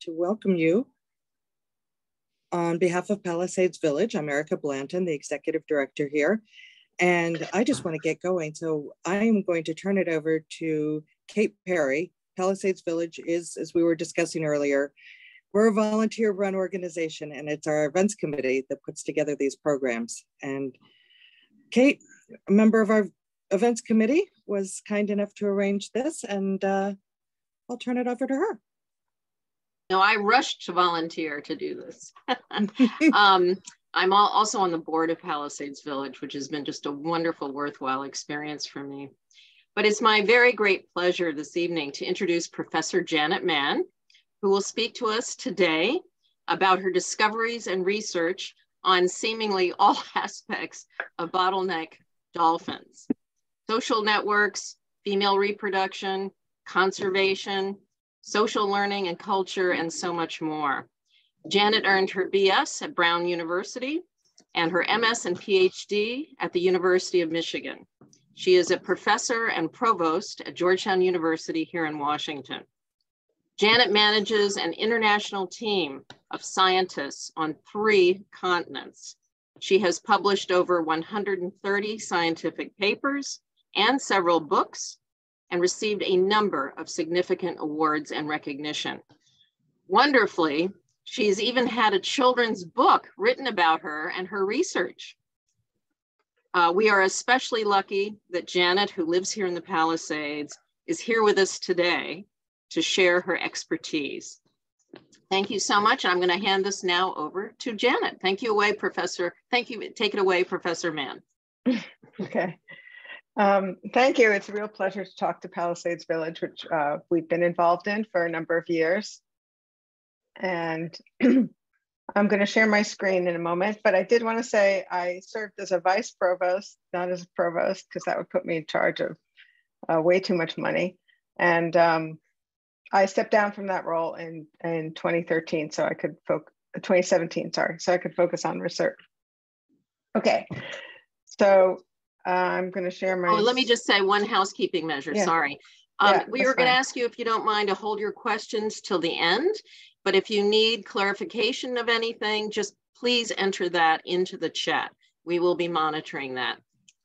to welcome you on behalf of Palisades Village. I'm Erica Blanton, the executive director here. And I just want to get going. So I am going to turn it over to Kate Perry. Palisades Village is, as we were discussing earlier, we're a volunteer run organization and it's our events committee that puts together these programs. And Kate, a member of our events committee, was kind enough to arrange this and uh, I'll turn it over to her. No, I rushed to volunteer to do this. um, I'm also on the board of Palisades Village, which has been just a wonderful, worthwhile experience for me. But it's my very great pleasure this evening to introduce Professor Janet Mann, who will speak to us today about her discoveries and research on seemingly all aspects of bottlenose dolphins, social networks, female reproduction, conservation, social learning and culture, and so much more. Janet earned her BS at Brown University and her MS and PhD at the University of Michigan. She is a professor and provost at Georgetown University here in Washington. Janet manages an international team of scientists on three continents. She has published over 130 scientific papers and several books and received a number of significant awards and recognition. Wonderfully, She's even had a children's book written about her and her research. Uh, we are especially lucky that Janet, who lives here in the Palisades, is here with us today to share her expertise. Thank you so much. I'm going to hand this now over to Janet. Thank you away, Professor. Thank you. Take it away, Professor Mann. okay. Um, thank you. It's a real pleasure to talk to Palisades Village, which uh, we've been involved in for a number of years. And I'm going to share my screen in a moment, but I did want to say I served as a vice provost, not as a provost, because that would put me in charge of uh, way too much money. And um, I stepped down from that role in, in 2013, so I could focus, 2017, sorry, so I could focus on research. Okay, so uh, I'm going to share my. Oh, let me just say one housekeeping measure. Yeah. Sorry. Um, yeah, we were going to ask you if you don't mind to hold your questions till the end. But if you need clarification of anything, just please enter that into the chat. We will be monitoring that.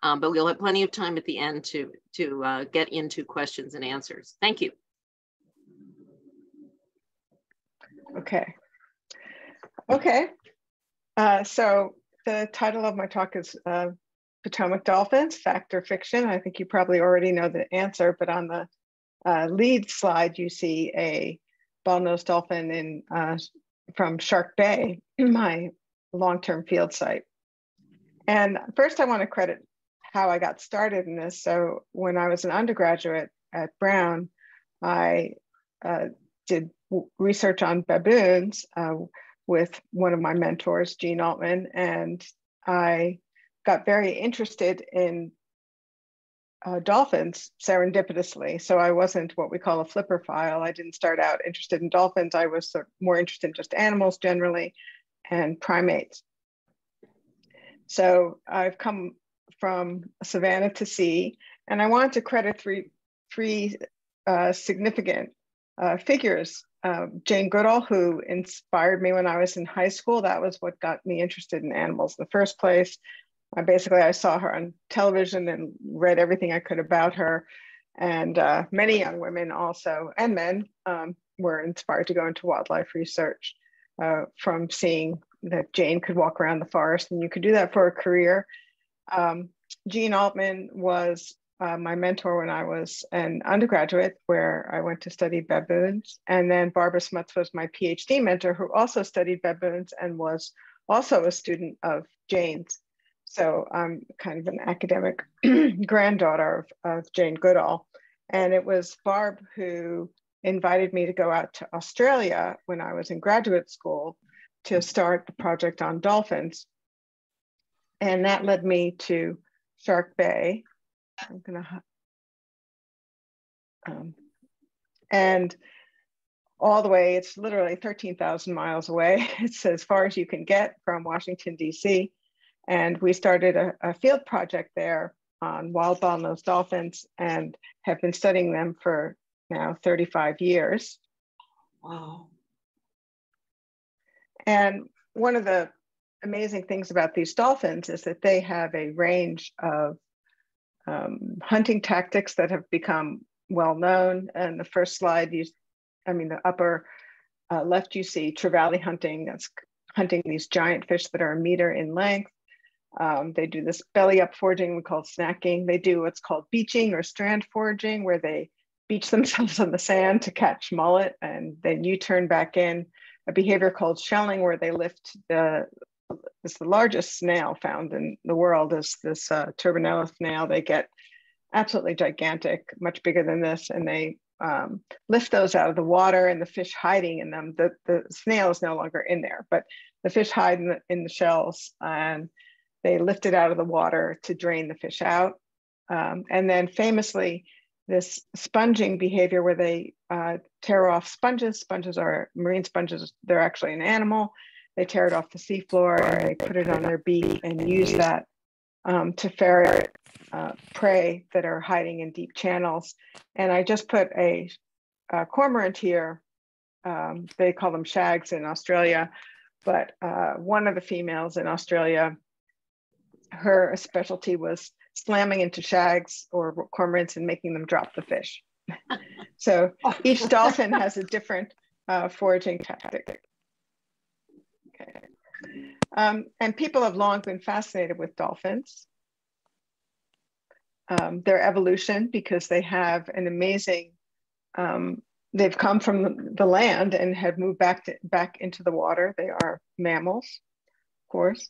Um, but we'll have plenty of time at the end to, to uh, get into questions and answers. Thank you. Okay. Okay. Uh, so the title of my talk is uh, Potomac Dolphins, Fact or Fiction. I think you probably already know the answer, but on the uh, lead slide, you see a bottlenose dolphin in uh, from Shark Bay, my long-term field site. And first I want to credit how I got started in this. So when I was an undergraduate at Brown, I uh, did research on baboons uh, with one of my mentors, Jeanne Altmann, and I got very interested in uh, dolphins serendipitously. So I wasn't what we call a flipper file. I didn't start out interested in dolphins. I was sort of more interested in just animals generally and primates. So I've come from savannah to sea, and I want to credit three, three uh, significant uh, figures. Uh, Jane Goodall, who inspired me when I was in high school. That was what got me interested in animals in the first place. I basically I saw her on television and read everything I could about her, and uh, many young women also and men um, were inspired to go into wildlife research uh, from seeing that Jane could walk around the forest and you could do that for a career. Um, Jeanne Altmann was uh, my mentor when I was an undergraduate, where I went to study baboons. And then Barbara Smuts was my PhD mentor, who also studied baboons and was also a student of Jane's. So I'm kind of an academic granddaughter of, of Jane Goodall. And it was Barb who invited me to go out to Australia when I was in graduate school to start a project on dolphins. And that led me to Shark Bay. I'm gonna, um, and all the way, it's literally 13,000 miles away. It's as far as you can get from Washington, DC. And we started a, a field project there on wild bottlenose dolphins and have been studying them for now 35 years. Wow. And one of the amazing things about these dolphins is that they have a range of um, hunting tactics that have become well known. And the first slide, you, I mean, the upper uh, left, you see trevally hunting. That's hunting these giant fish that are a meter in length. Um, they do this belly up foraging we call snacking. They do what's called beaching or strand foraging, where they beach themselves on the sand to catch mullet and then you turn back in. A behavior called shelling, where they lift the it's the largest snail found in the world is this uh, turbinella snail. They get absolutely gigantic, much bigger than this, and they um, lift those out of the water and the fish hiding in them. The, the snail is no longer in there, but the fish hide in the, in the shells and they lift it out of the water to drain the fish out. Um, and then famously, this sponging behavior where they uh, tear off sponges. Sponges are marine sponges, they're actually an animal. They tear it off the seafloor and they put it on their beak and use that um, to ferret uh, prey that are hiding in deep channels. And I just put a, a cormorant here. Um, they call them shags in Australia, but uh, one of the females in Australia, her specialty was slamming into shags or cormorants and making them drop the fish. so each dolphin has a different uh, foraging tactic. Okay. Um, and people have long been fascinated with dolphins. Um, their evolution because they have an amazing, um, they've come from the land and have moved back, to, back into the water. They are mammals, of course.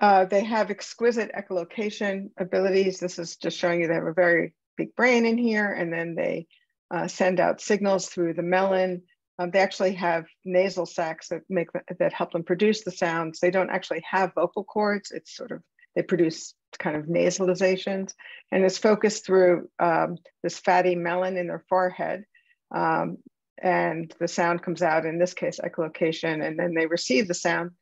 Uh, they have exquisite echolocation abilities. This is just showing you they have a very big brain in here, and then they uh, send out signals through the melon. Um, they actually have nasal sacs that make that help them produce the sounds. They don't actually have vocal cords. It's sort of they produce kind of nasalizations, and it's focused through um, this fatty melon in their forehead. Um, and the sound comes out, in this case, echolocation, and then they receive the sound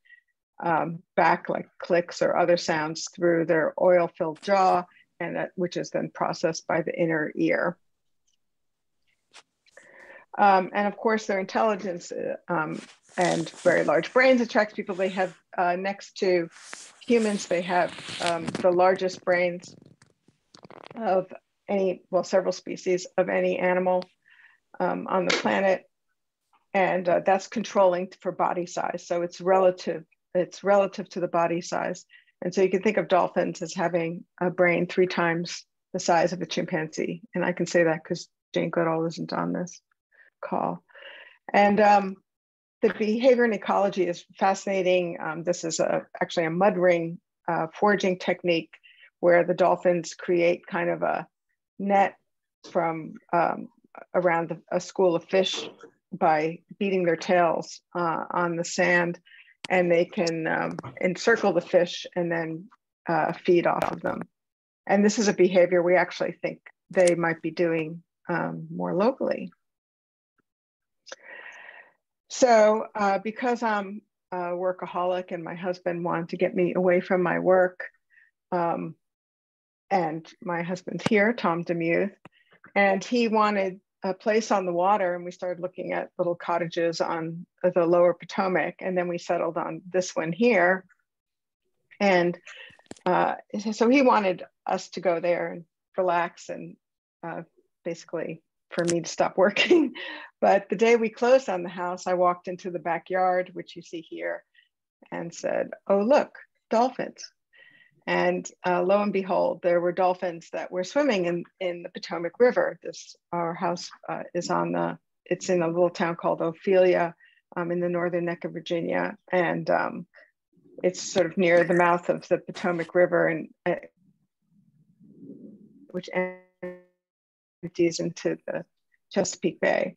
um, back like clicks or other sounds through their oil filled jaw, and that, which is then processed by the inner ear. Um, and of course, their intelligence uh, um, and very large brains attracts people. They have, uh, next to humans, they have um, the largest brains of any, well, several species of any animal um, on the planet. And uh, that's controlling for body size. So it's relative it's relative to the body size. And so you can think of dolphins as having a brain three times the size of a chimpanzee. And I can say that because Jane Goodall isn't on this call. And um, the behavior and ecology is fascinating. Um, this is a, actually a mud ring uh, foraging technique where the dolphins create kind of a net from um, around the, a school of fish by beating their tails uh, on the sand and they can um, encircle the fish and then uh, feed off of them. And this is a behavior we actually think they might be doing um, more locally. So uh, because I'm a workaholic and my husband wanted to get me away from my work, um, and my husband's here, Tom Demuth, and he wanted a place on the water and we started looking at little cottages on the lower Potomac. And then we settled on this one here. And uh, so he wanted us to go there and relax and uh, basically for me to stop working. but the day we closed on the house, I walked into the backyard, which you see here, and said, Oh, look, dolphins. And uh, lo and behold, there were dolphins that were swimming in, in the Potomac River. This our house uh, is on the. It's in a little town called Ophelia, um, in the northern neck of Virginia, and um, it's sort of near the mouth of the Potomac River, and uh, which empties into the Chesapeake Bay.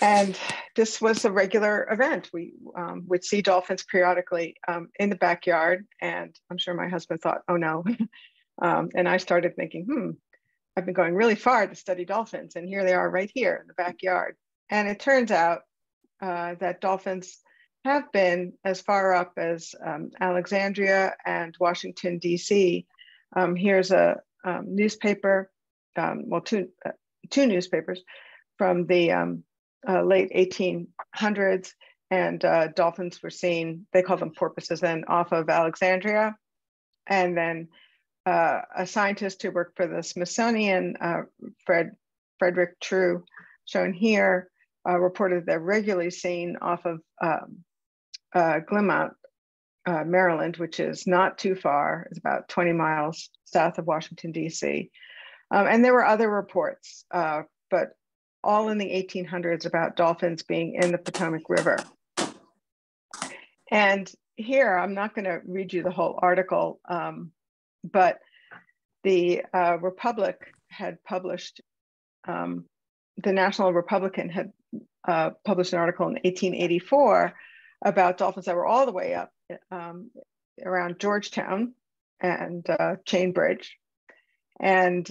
And this was a regular event. We um, would see dolphins periodically um, in the backyard. And I'm sure my husband thought, oh no. um, and I started thinking, hmm, I've been going really far to study dolphins. And here they are right here in the backyard. And it turns out uh, that dolphins have been as far up as um, Alexandria and Washington, D.C. Um, here's a um, newspaper, well, two, uh, two newspapers from the uh, late 1800s. and uh, dolphins were seen, they call them porpoises then, off of Alexandria. And then uh, a scientist who worked for the Smithsonian, uh, Fred Frederick True, shown here, uh, reported they're regularly seen off of um, uh, Maryland, which is not too far. It's about 20 miles south of Washington, D.C. Um, and there were other reports, but all in the 1800s about dolphins being in the Potomac River. And here, I'm not going to read you the whole article, um, but the uh, Republic had published, um, the National Republican had uh, published an article in 1884 about dolphins that were all the way up um, around Georgetown and uh, Chain Bridge. And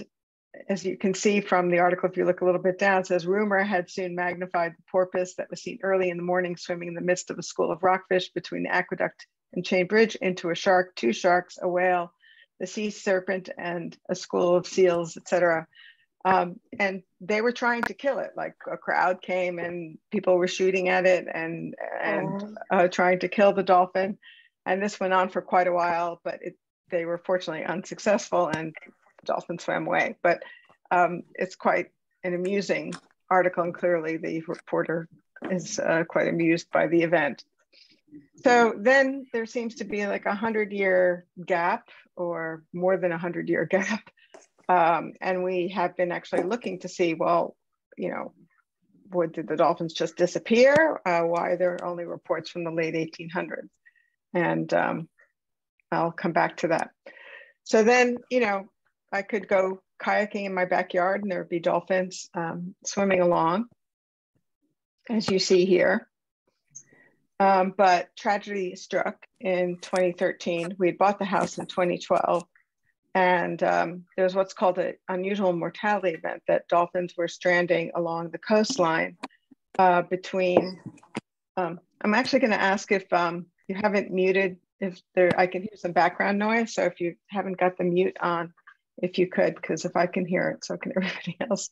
as you can see from the article, if you look a little bit down, it says rumor had soon magnified the porpoise that was seen early in the morning swimming in the midst of a school of rockfish between the aqueduct and Chain Bridge into a shark, two sharks, a whale, the sea serpent, and a school of seals, etc. Um, and they were trying to kill it. Like a crowd came and people were shooting at it and and uh, trying to kill the dolphin. And this went on for quite a while, but it, they were fortunately unsuccessful and dolphin swam away. But um, it's quite an amusing article, and clearly the reporter is uh, quite amused by the event. So then there seems to be like a hundred year gap or more than a hundred year gap um, and we have been actually looking to see, well, you know, did the dolphins just disappear? Uh, why there are only reports from the late 1800s? And um, I'll come back to that. So then, you know, I could go kayaking in my backyard and there would be dolphins um, swimming along, as you see here. Um, but tragedy struck in 2013. We had bought the house in 2012 and um, there was what's called an unusual mortality event that dolphins were stranding along the coastline uh, between. Um, I'm actually going to ask if um, you haven't muted, if there, I can hear some background noise. So if you haven't got the mute on, if you could, because if I can hear it, so can everybody else.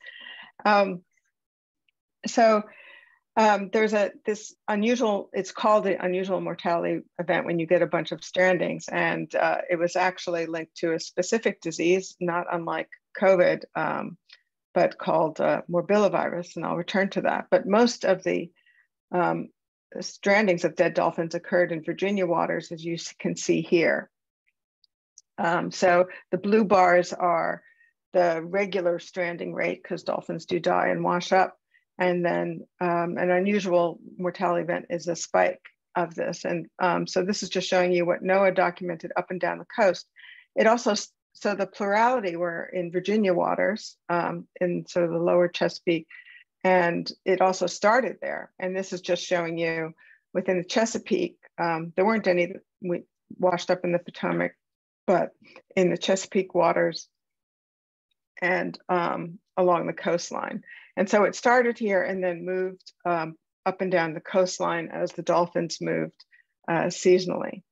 Um, so um, there's a this unusual it's called the unusual mortality event when you get a bunch of strandings and uh, it was actually linked to a specific disease not unlike covid um, but called uh, morbillivirus and i'll return to that but most of the um, strandings of dead dolphins occurred in virginia waters as you can see here um, so the blue bars are the regular stranding rate because dolphins do die and wash up and then um, an unusual mortality event is a spike of this. And um, so this is just showing you what NOAA documented up and down the coast. It also, so the plurality were in Virginia waters, um, in sort of the lower Chesapeake, and it also started there. And this is just showing you within the Chesapeake, um, there weren't any that we washed up in the Potomac, but in the Chesapeake waters and um, along the coastline. And so it started here and then moved um, up and down the coastline as the dolphins moved uh, seasonally.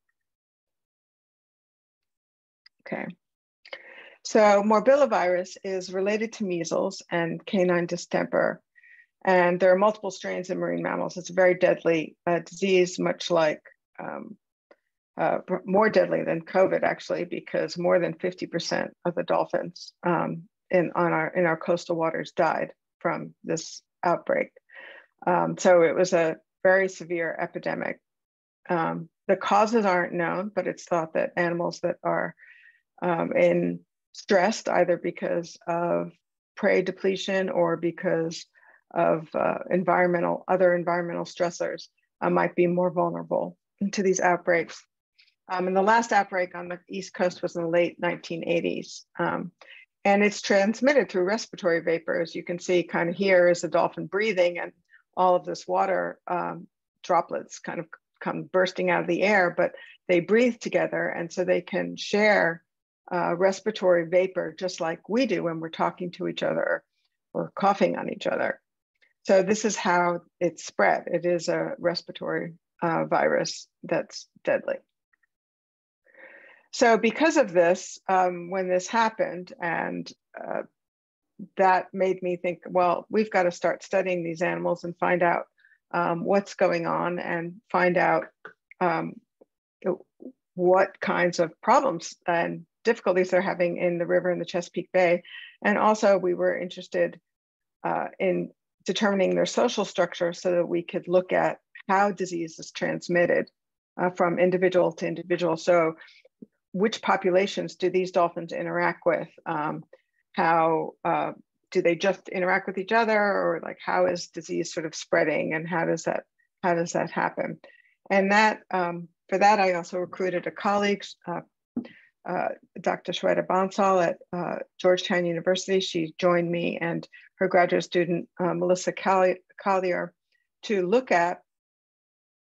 Okay. So morbillivirus is related to measles and canine distemper. And there are multiple strains in marine mammals. It's a very deadly uh, disease, much like um, uh, more deadly than COVID actually, because more than 50% of the dolphins um, in, on our, in our coastal waters died from this outbreak. Um, so it was a very severe epidemic. Um, the causes aren't known, but it's thought that animals that are um, in stressed either because of prey depletion or because of uh, environmental other environmental stressors uh, might be more vulnerable to these outbreaks. Um, and the last outbreak on the East Coast was in the late 1980s. Um, and it's transmitted through respiratory vapor. As you can see kind of here is the dolphin breathing and all of this water um, droplets kind of come bursting out of the air, but they breathe together. And so they can share uh, respiratory vapor just like we do when we're talking to each other or coughing on each other. So this is how it's spread. It is a respiratory uh, virus that's deadly. So because of this, um, when this happened, and uh, that made me think, well, we've got to start studying these animals and find out um, what's going on and find out um, what kinds of problems and difficulties they're having in the river in the Chesapeake Bay. And also we were interested uh, in determining their social structure so that we could look at how disease is transmitted uh, from individual to individual. So which populations do these dolphins interact with? Um, how uh, do they just interact with each other or like how is disease sort of spreading and how does that how does that happen? And that um, for that, I also recruited a colleague, uh, uh, Dr. Shweta Bansal at uh, Georgetown University. She joined me and her graduate student, uh, Melissa Collier, to look at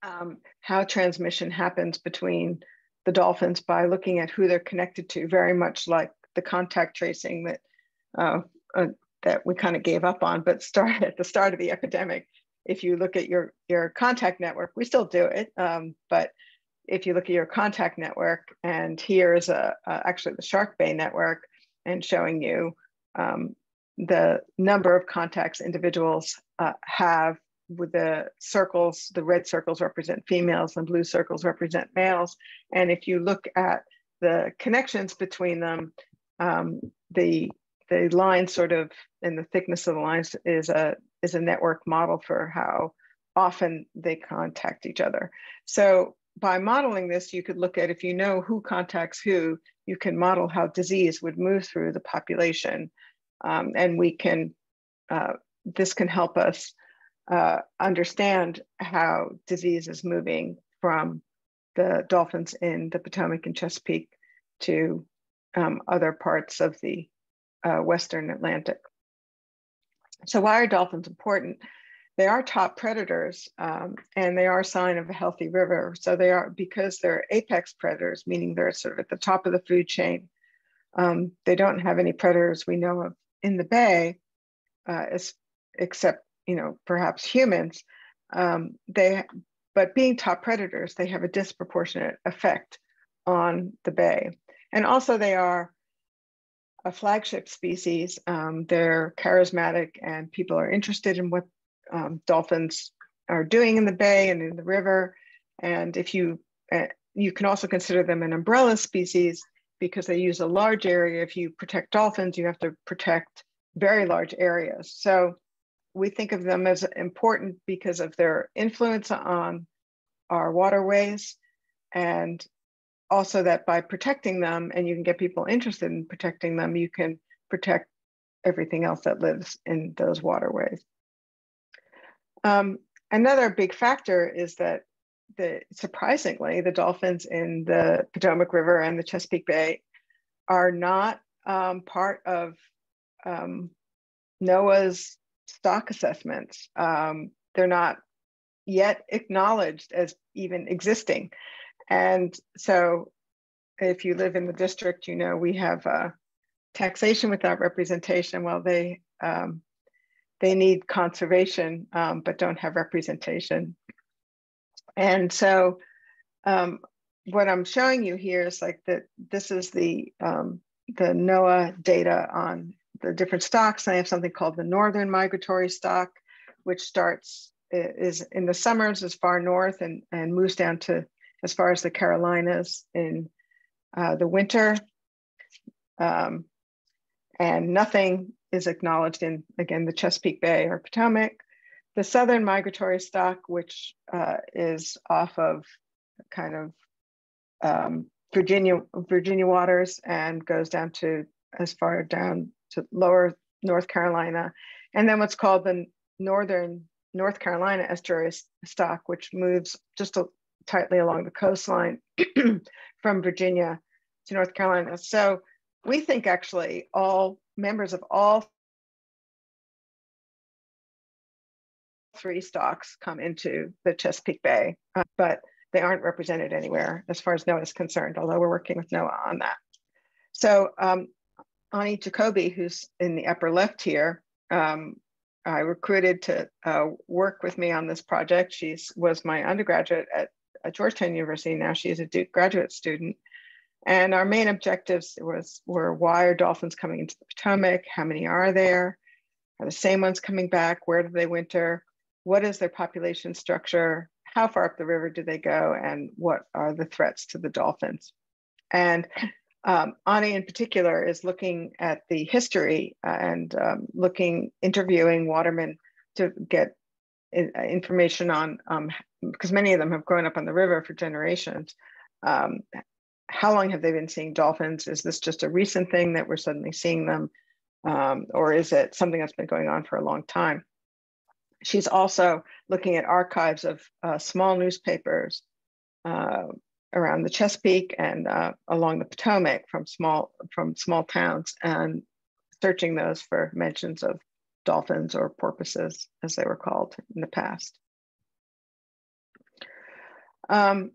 um, how transmission happens between the dolphins by looking at who they're connected to, very much like the contact tracing that uh, uh, that we kind of gave up on, but started at the start of the epidemic. If you look at your your contact network, we still do it, um, but if you look at your contact network, and here is a, actually the Shark Bay network, and showing you um, the number of contacts individuals uh, have with the circles, the red circles represent females and blue circles represent males. And if you look at the connections between them, um, the the line sort of and the thickness of the lines is a is a network model for how often they contact each other. So by modeling this, you could look at if you know who contacts who, you can model how disease would move through the population. Um, and we can, uh, this can help us uh, understand how disease is moving from the dolphins in the Potomac and Chesapeake to um, other parts of the uh, Western Atlantic. So why are dolphins important? They are top predators um, and they are a sign of a healthy river. So they are, because they're apex predators, meaning they're sort of at the top of the food chain. Um, they don't have any predators we know of in the bay, uh, as, except you know, perhaps humans, um, they, but being top predators, they have a disproportionate effect on the bay. And also they are a flagship species. Um, they're charismatic and people are interested in what um, dolphins are doing in the bay and in the river. And if you, uh, you can also consider them an umbrella species because they use a large area. If you protect dolphins, you have to protect very large areas. So we think of them as important because of their influence on our waterways and also that by protecting them and you can get people interested in protecting them you can protect everything else that lives in those waterways. Um, another big factor is that the surprisingly the dolphins in the potomac river and the chesapeake bay are not um, part of um, noaa's stock assessments. Um, they're not yet acknowledged as even existing. And so if you live in the district, you know, we have uh, taxation without representation. Well, they, um, they need conservation, um, but don't have representation. And so um, what I'm showing you here is like that this is the, um, the NOAA data on the different stocks. I have something called the Northern Migratory Stock, which starts is in the summers as far north and, and moves down to as far as the Carolinas in uh, the winter. Um, and nothing is acknowledged in, again, the Chesapeake Bay or Potomac. The Southern Migratory Stock, which uh, is off of kind of um, Virginia, Virginia waters and goes down to as far down to lower North Carolina, and then what's called the Northern North Carolina estuary stock, which moves just a, tightly along the coastline from Virginia to North Carolina. So we think actually all members of all three stocks come into the Chesapeake Bay, uh, but they aren't represented anywhere as far as NOAA is concerned, although we're working with NOAA on that. So um, Ani Jacoby, who's in the upper left here, um, I recruited to uh, work with me on this project. She was my undergraduate at, at, Georgetown University. Now she is a Duke graduate student. And our main objectives was were why are dolphins coming into the Potomac? How many are there? Are the same ones coming back? Where do they winter? what is their population structure, how far up the river do they go, and what are the threats to the dolphins. And um, Ani in particular is looking at the history and um, looking, interviewing watermen to get uh, information on, um, because many of them have grown up on the river for generations. Um, how long have they been seeing dolphins? Is this just a recent thing that we're suddenly seeing them? Um, or is it something that's been going on for a long time? She's also looking at archives of uh, small newspapers uh, around the Chesapeake and uh, along the Potomac from small from small towns and searching those for mentions of dolphins or porpoises, as they were called in the past. Um,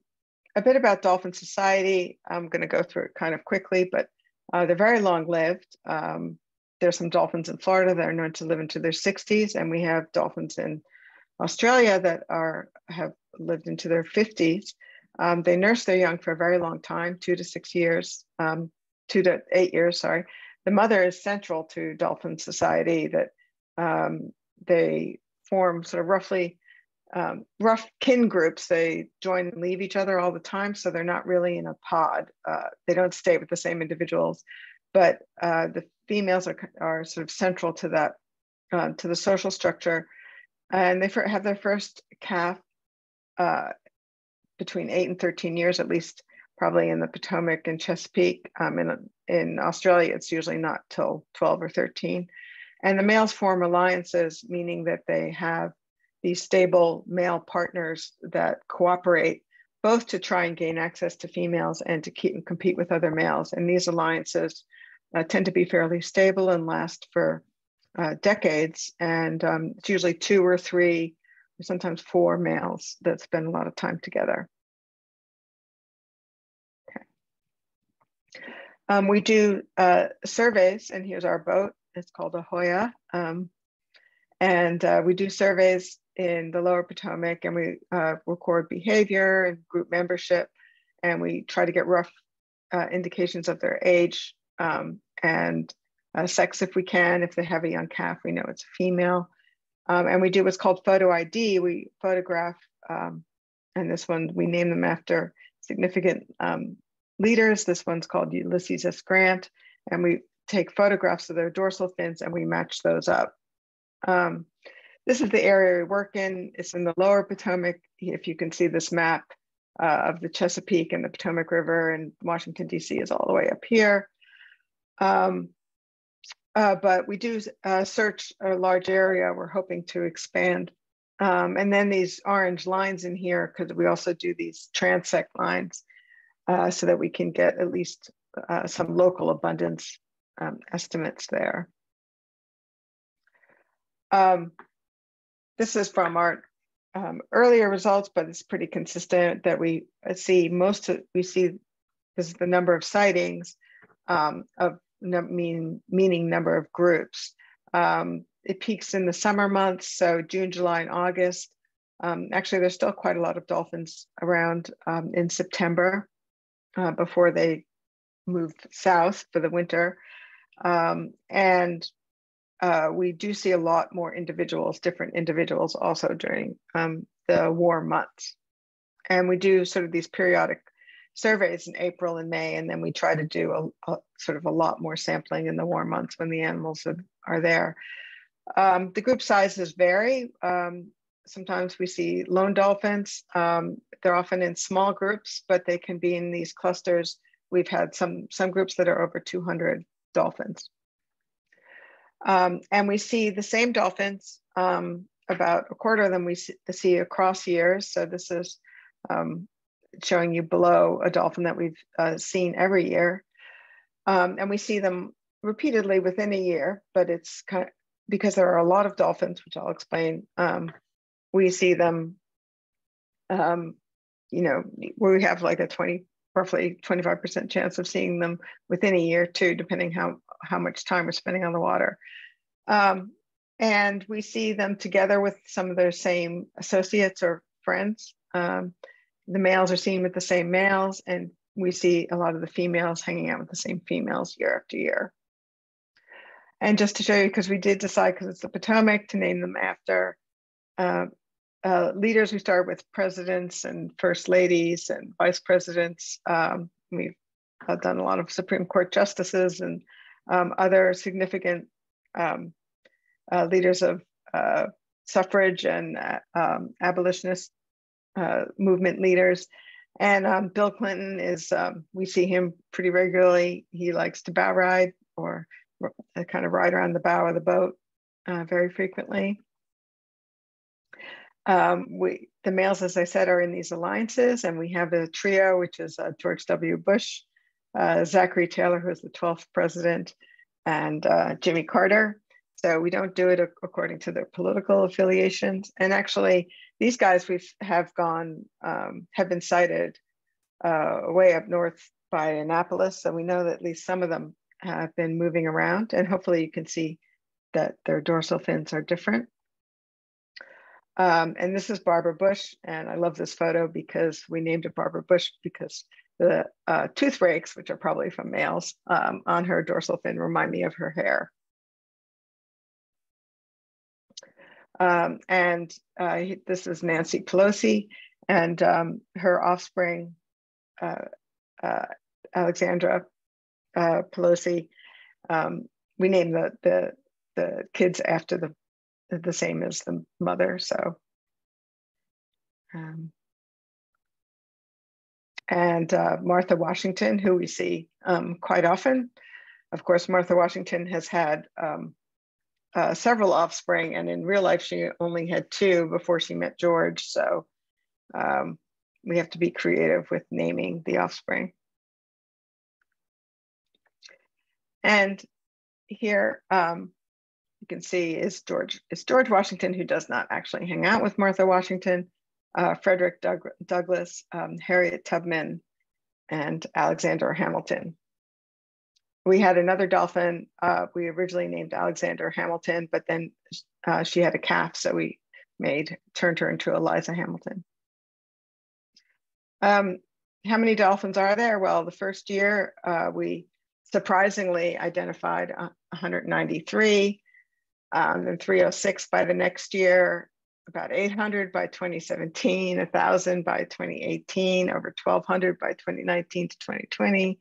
a bit about Dolphin Society. I'm going to go through it kind of quickly, but uh, they're very long lived. Um, there's some dolphins in Florida that are known to live into their 60s, and we have dolphins in Australia that are have lived into their 50s. Um, they nurse their young for a very long time, two to six years, um, two to eight years, sorry. The mother is central to Dolphin Society that um, they form sort of roughly um, rough kin groups. They join and leave each other all the time, so they're not really in a pod. Uh, they don't stay with the same individuals, but uh, the females are, are sort of central to that, uh, to the social structure. And they have their first calf uh, between eight and 13 years, at least probably in the Potomac and Chesapeake. Um, in, in Australia, it's usually not till 12 or 13. And the males form alliances, meaning that they have these stable male partners that cooperate both to try and gain access to females and to keep and compete with other males. And these alliances uh, tend to be fairly stable and last for uh, decades. And um, it's usually two or three, sometimes four males that spend a lot of time together. Okay. Um, we do uh, surveys, and here's our boat. It's called a Hoya. Um, and uh, we do surveys in the lower Potomac and we uh, record behavior and group membership. And we try to get rough uh, indications of their age um, and uh, sex if we can. If they have a young calf, we know it's a female. Um, and we do what's called photo ID. We photograph, um, and this one we name them after significant um, leaders. This one's called Ulysses S. Grant. And we take photographs of their dorsal fins and we match those up. Um, this is the area we work in. It's in the lower Potomac. If you can see this map uh, of the Chesapeake and the Potomac River and Washington, DC is all the way up here. Um, uh, but we do uh, search a large area. We're hoping to expand. Um, and then these orange lines in here, because we also do these transect lines uh, so that we can get at least uh, some local abundance um, estimates there. Um, this is from our um, earlier results, but it's pretty consistent that we see most of, we see this is the number of sightings um, of mean, meaning number of groups. Um, it peaks in the summer months, so June, July, and August. Um, actually, there's still quite a lot of dolphins around um, in September uh, before they move south for the winter. Um, and uh, we do see a lot more individuals, different individuals also during um, the warm months. And we do sort of these periodic surveys in April and May, and then we try to do a, a sort of a lot more sampling in the warm months when the animals have, are there. Um, the group sizes vary. Um, sometimes we see lone dolphins. Um, they're often in small groups, but they can be in these clusters. We've had some, some groups that are over 200 dolphins. Um, and we see the same dolphins, um, about a quarter of them we see across years. So this is um, showing you below a dolphin that we've uh, seen every year. Um, and we see them repeatedly within a year, but it's kind of, because there are a lot of dolphins, which I'll explain, um, we see them, um, you know, we have like a 20, roughly 25% chance of seeing them within a year too, depending how, how much time we're spending on the water. Um, and we see them together with some of their same associates or friends. Um, the males are seen with the same males, and we see a lot of the females hanging out with the same females year after year. And just to show you, because we did decide, because it's the Potomac, to name them after uh, uh, leaders, we start with presidents and first ladies and vice presidents. Um, we've done a lot of Supreme Court justices and um, other significant um, uh, leaders of uh, suffrage and uh, um, abolitionist uh, movement leaders. And um, Bill Clinton is, um, we see him pretty regularly. He likes to bow ride or kind of ride around the bow of the boat very frequently. Um, we, the males, as I said, are in these alliances, and we have a trio, which is uh, George W. Bush, uh, Zachary Taylor, who is the 12th president, and uh, Jimmy Carter. So we don't do it according to their political affiliations. And actually, these guys we've have gone um, have been sighted uh, way up north by Annapolis. So we know that at least some of them have been moving around, and hopefully you can see that their dorsal fins are different. Um, and this is Barbara Bush. And I love this photo because we named it Barbara Bush because the uh, tooth rakes, which are probably from males, um, on her dorsal fin remind me of her hair. Um, and uh, this is Nancy Pelosi and um, her offspring, uh, uh Alexandra uh, Pelosi. Um, we named the, the, the kids after the the same as the mother. So, um, and uh, Martha Washington, who we see um, quite often. Of course, Martha Washington has had um, uh, several offspring, and in real life, she only had two before she met George. So um, we have to be creative with naming the offspring. And here, um, you can see is George is George Washington, who does not actually hang out with Martha Washington, uh, Frederick Doug Douglass, um, Harriet Tubman, and Alexander Hamilton. We had another dolphin. Uh, we originally named Alexander Hamilton, but then uh, she had a calf, so we made turned her into Eliza Hamilton. Um, how many dolphins are there? Well, the first year uh, we surprisingly identified 193 um, and 306 by the next year, about 800 by 2017, 1,000 by 2018, over 1,200 by 2019 to 2020.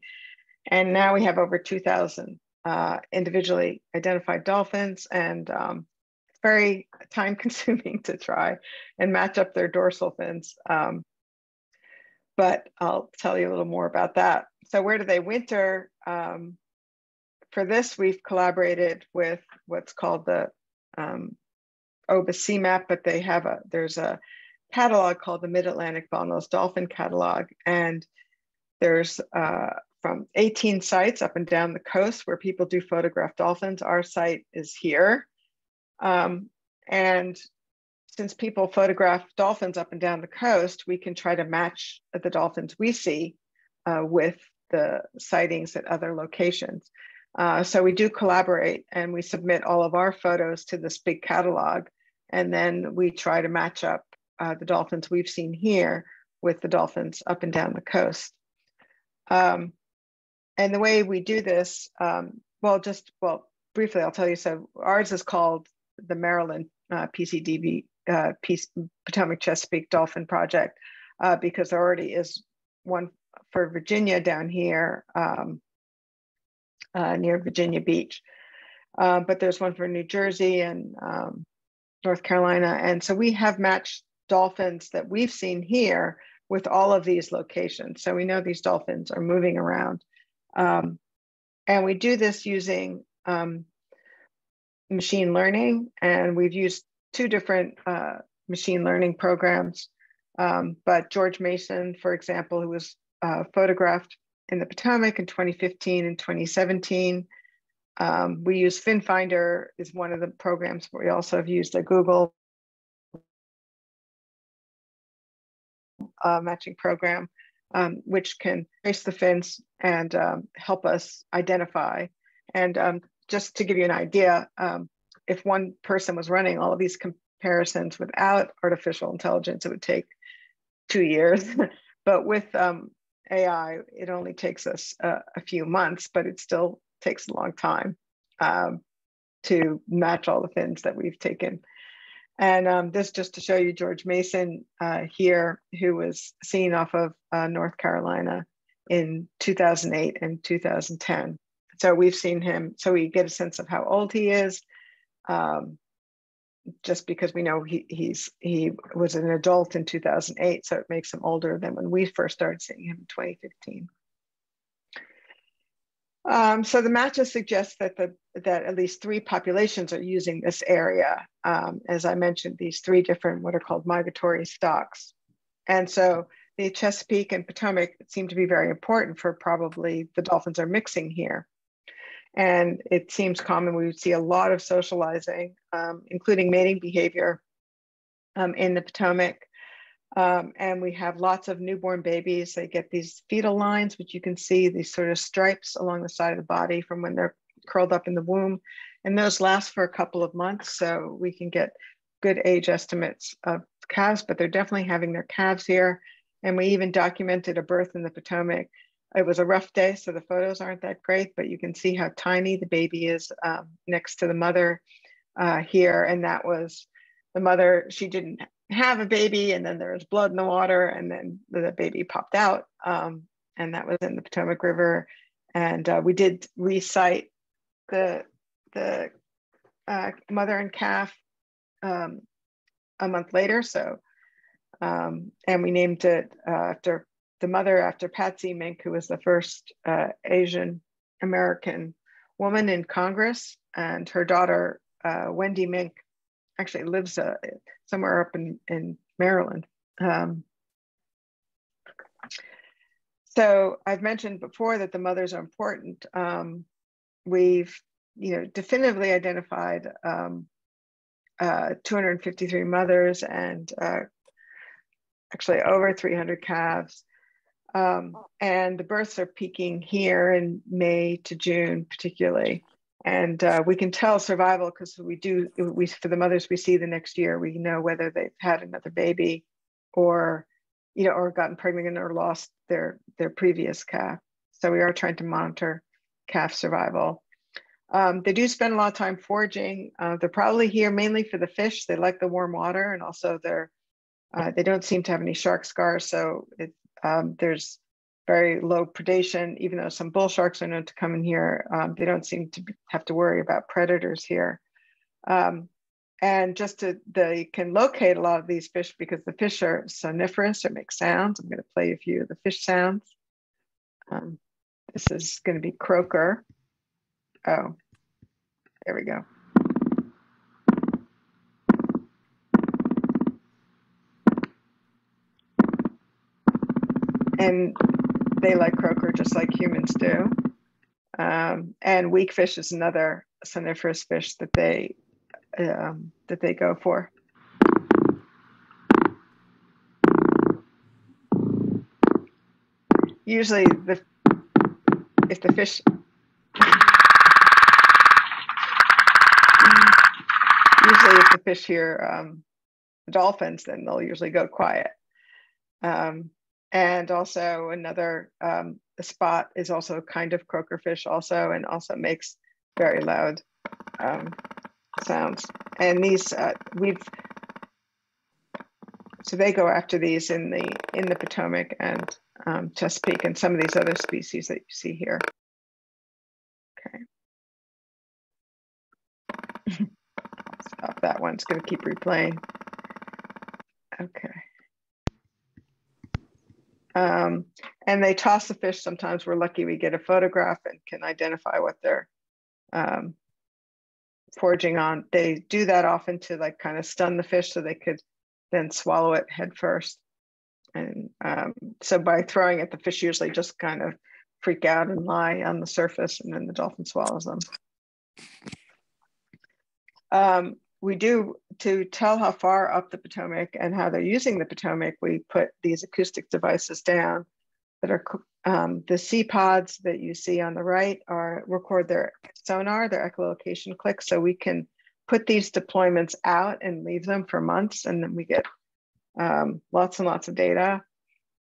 And now we have over 2,000 uh, individually identified dolphins. And um, it's very time consuming to try and match up their dorsal fins. Um, but I'll tell you a little more about that. So where do they winter? Um, for this, we've collaborated with what's called the um, OBIS SEAMAP, but they have a, there's a catalog called the Mid-Atlantic Bottlenose Dolphin Catalog. And there's uh, from 18 sites up and down the coast where people do photograph dolphins. Our site is here. Um, and since people photograph dolphins up and down the coast, we can try to match the dolphins we see uh, with the sightings at other locations. Uh, so we do collaborate and we submit all of our photos to this big catalog. And then we try to match up uh, the dolphins we've seen here with the dolphins up and down the coast. Um, and the way we do this, um, well, just, well, briefly, I'll tell you. So ours is called the Maryland uh, PCDP, uh, Potomac Chesapeake Dolphin Project, uh, because there already is one for Virginia down here. Um, uh, near Virginia Beach. Uh, but there's one for New Jersey and um, North Carolina. And so we have matched dolphins that we've seen here with all of these locations. So we know these dolphins are moving around. Um, and we do this using um, machine learning. And we've used two different uh, machine learning programs. Um, but George Mason, for example, who was uh, photographed in the Potomac in 2015 and 2017. Um, we use finFindR is one of the programs, but we also have used a Google uh, matching program, um, which can trace the fins and um, help us identify. And um, just to give you an idea, um, if one person was running all of these comparisons without artificial intelligence, it would take two years. but with um, AI, it only takes us a, a few months, but it still takes a long time um, to match all the fins that we've taken. And um, this just to show you George Mason uh, here, who was seen off of uh, North Carolina in 2008 and 2010. So we've seen him, so we get a sense of how old he is, um, just because we know he, he's he was an adult in 2008, so it makes him older than when we first started seeing him in 2015. Um, so the matches suggest that the that at least three populations are using this area. Um, as I mentioned, these three different what are called migratory stocks. And so the Chesapeake and Potomac seem to be very important for probably the dolphins are mixing here. And it seems common, we would see a lot of socializing, um, including mating behavior um, in the Potomac. Um, and we have lots of newborn babies. They get these fetal lines, which you can see these sort of stripes along the side of the body from when they're curled up in the womb. And those last for a couple of months. So we can get good age estimates of calves, but they're definitely having their calves here. And we even documented a birth in the Potomac. It was a rough day, so the photos aren't that great, but you can see how tiny the baby is um, next to the mother uh, here. And that was the mother, she didn't have a baby and then there was blood in the water and then the baby popped out um, and that was in the Potomac River. And uh, we did resight the the uh, mother and calf um, a month later. So um, and we named it uh, after the mother after Patsy Mink who was the first uh, Asian American woman in Congress. And her daughter uh, Wendy Mink actually lives uh, somewhere up in, in Maryland. Um, so I've mentioned before that the mothers are important. Um, we've, you know, definitively identified um, uh, 253 mothers and uh, actually over 300 calves. Um, and the births are peaking here in May to June, particularly and uh, we can tell survival because we do we for the mothers we see the next year we know whether they've had another baby or you know or gotten pregnant or lost their their previous calf. So we are trying to monitor calf survival. Um, they do spend a lot of time foraging. Uh, they're probably here mainly for the fish. They like the warm water and also they're uh, they don't seem to have any shark scars. So it, um, there's very low predation, even though some bull sharks are known to come in here. Um, they don't seem to have to worry about predators here. Um, and just to, they can locate a lot of these fish because the fish are soniferous or make sounds. I'm going to play a few of the fish sounds. Um, this is going to be croaker. Oh, there we go. And they like croaker just like humans do. Um, and weakfish is another soniferous fish that they um, that they go for. Usually, the if the fish usually if the fish hear um, dolphins, then they'll usually go quiet. Um, and also another um, spot is also kind of croaker fish also and also makes very loud um, sounds and these uh, we've so they go after these in the in the Potomac and um, Chesapeake and some of these other species that you see here. Okay. Stop that one. It's going to keep replaying. Okay. Um, and they toss the fish. Sometimes we're lucky we get a photograph and can identify what they're um, foraging on. They do that often to like kind of stun the fish so they could then swallow it head first. And um, so by throwing it, the fish usually just kind of freak out and lie on the surface and then the dolphin swallows them. Um, we do to tell how far up the Potomac and how they're using the Potomac, we put these acoustic devices down that are um, the C pods that you see on the right are record their sonar, their echolocation clicks. So we can put these deployments out and leave them for months and then we get um, lots and lots of data.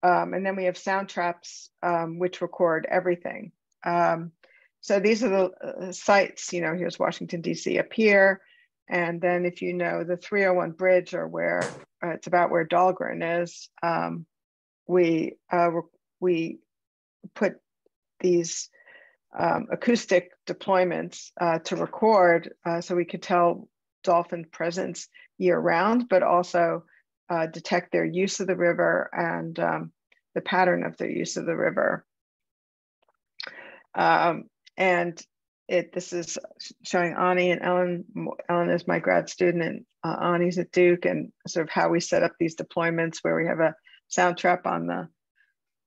Um, and then we have sound traps, um, which record everything. Um, so these are the uh, sites, you know, here's Washington, DC up here. And then if you know the 301 bridge or where uh, it's about where Dahlgren is, um, we, uh, we put these um, acoustic deployments uh, to record uh, so we could tell dolphin presence year round, but also uh, detect their use of the river and um, the pattern of their use of the river. Um, and it this is showing Ani and Ellen. Ellen is my grad student and uh, Ani's at Duke and sort of how we set up these deployments where we have a sound trap on the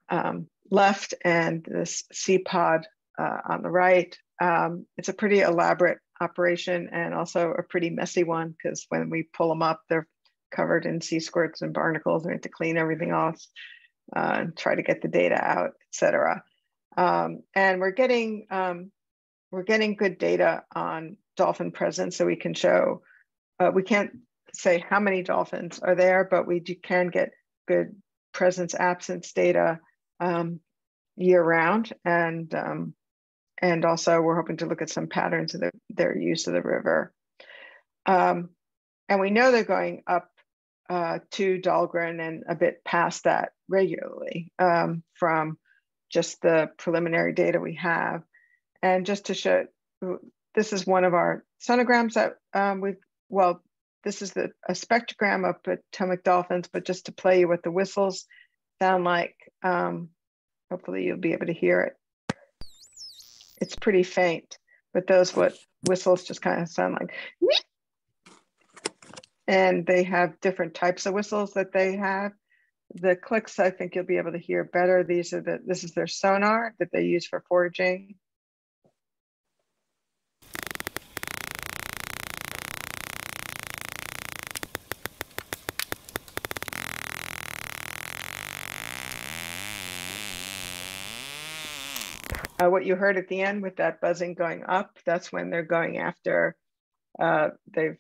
um, left and this C-pod uh, on the right. Um, it's a pretty elaborate operation and also a pretty messy one because when we pull them up, they're covered in sea squirts and barnacles and we have to clean everything off uh, and try to get the data out, etc. Um, and we're getting um, we're getting good data on dolphin presence, so we can show. Uh, we can't say how many dolphins are there, but we do, can get good presence absence data um, year round, and um, and also we're hoping to look at some patterns of the, their use of the river. Um, and we know they're going up uh, to Dahlgren and a bit past that regularly um, from just the preliminary data we have. And just to show, this is one of our sonograms that um, we've, well, this is the, a spectrogram of Potomac dolphins, but just to play you what the whistles sound like, um, hopefully you'll be able to hear it. It's pretty faint, but those what whistles just kind of sound like. And they have different types of whistles that they have. The clicks, I think you'll be able to hear better. These are the, this is their sonar that they use for foraging. Uh, what you heard at the end with that buzzing going up, that's when they're going after, uh, they've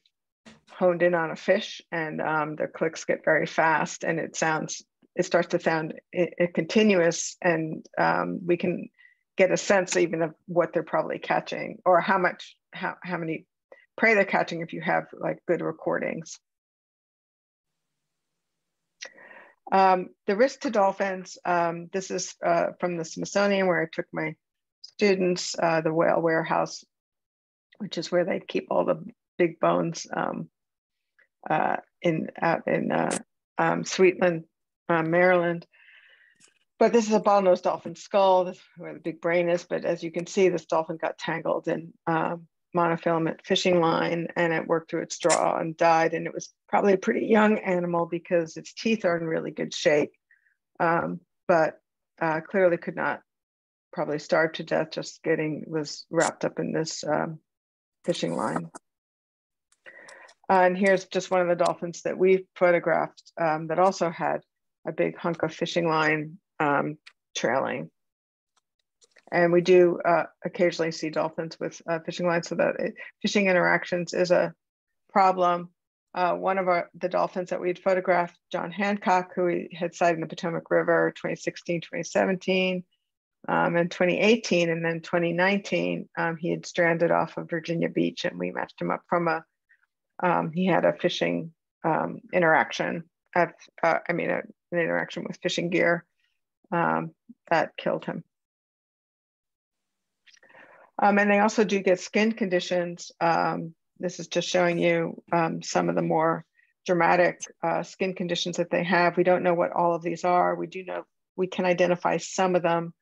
honed in on a fish and um, their clicks get very fast and it sounds, it starts to sound it, it continuous and um, we can get a sense even of what they're probably catching or how much, how, how many prey they're catching if you have like good recordings. Um, the risk to dolphins, um, this is uh, from the Smithsonian where I took my students, uh, the whale warehouse, which is where they keep all the big bones um, uh, in out in uh, um, Suitland, uh, Maryland. But this is a bottlenose dolphin skull, this where the big brain is. But as you can see, this dolphin got tangled in um, monofilament fishing line and it worked through its jaw and died. And it was probably a pretty young animal because its teeth are in really good shape, um, but uh, clearly could not probably starved to death just getting was wrapped up in this um, fishing line. And here's just one of the dolphins that we photographed um, that also had a big hunk of fishing line um, trailing. And we do uh, occasionally see dolphins with uh, fishing lines so that it, fishing interactions is a problem. Uh, one of our, the dolphins that we'd photographed, John Hancock, who we had sighted in the Potomac River 2016, 2017, um, in 2018 and then 2019 um, he had stranded off of virginia beach and we matched him up from a um, he had a fishing um, interaction at, uh, i mean a, an interaction with fishing gear um, that killed him. Um, and they also do get skin conditions. This is just showing you some of the more dramatic uh, skin conditions that they have. We don't know what all of these are. We do know we can identify some of them